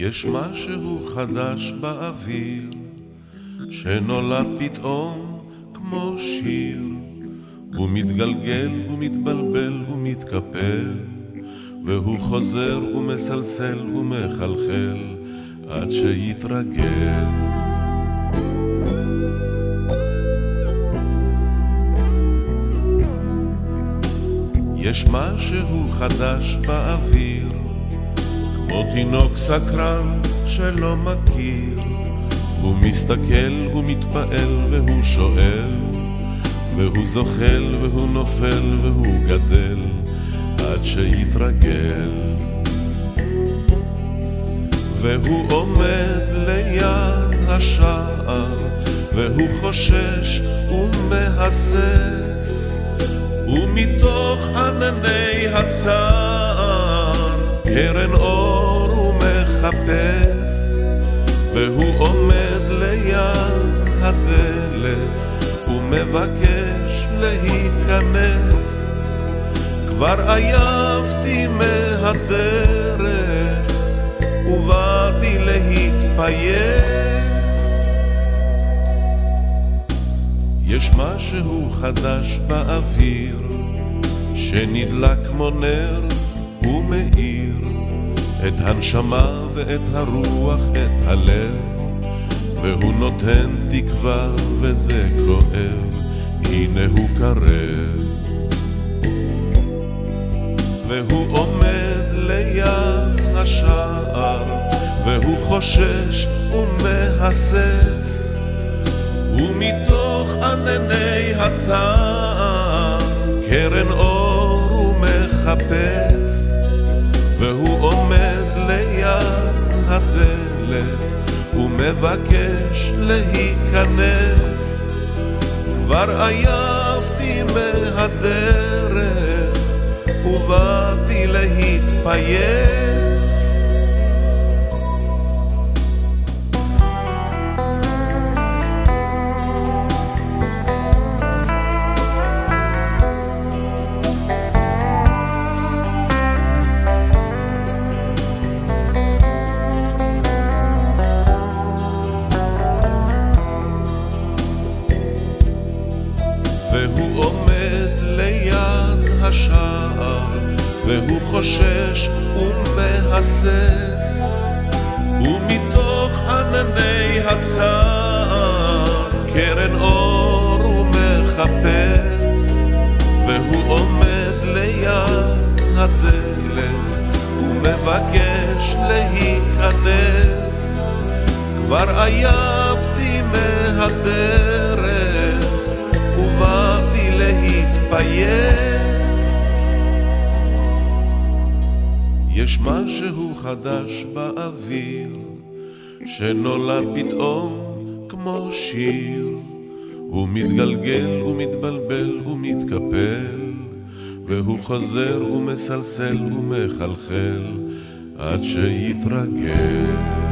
יש משהו חדש באוויר, שנולד פתאום כמו שיר, הוא מתגלגל ומתבלבל ומתקפל, והוא חוזר ומסלסל ומחלחל, עד שיתרגל. יש משהו חדש באוויר, כמו תינוק סקרן שלא מכיר, הוא מסתכל ומתפעל והוא שואל, והוא זוחל והוא נופל והוא גדל, עד שיתרגל. והוא עומד ליד השער, והוא חושש ומהסס, ומתוך ענני הצער קרן אור הוא מחפש, והוא עומד ליד הדלת ומבקש להיכנס. כבר עייפתי מהדרך ובאתי להתפייס. יש משהו חדש באוויר שנדלק כמו נר את הנשמה ואת הרוח, את הלב והוא נותן תקווה וזה כואב, הנה הוא קרב. והוא עומד ליד השער והוא חושש ומהסס ומתוך ענני הצער ומבקש להיכנס. כבר עייפתי מהדרך ובאתי להתפייס והוא חושש ומהסס, ומתוך ענני הצער קרן אור הוא מחפש, והוא עומד ליד הדלת ומבקש להיכנס, כבר עייפתי מהדרך ובאתי להתפייס. יש משהו חדש באוויר, שנולד פתאום כמו שיר, הוא מתגלגל ומתבלבל ומתקפל, והוא חוזר ומסלסל ומחלחל, עד שיתרגל.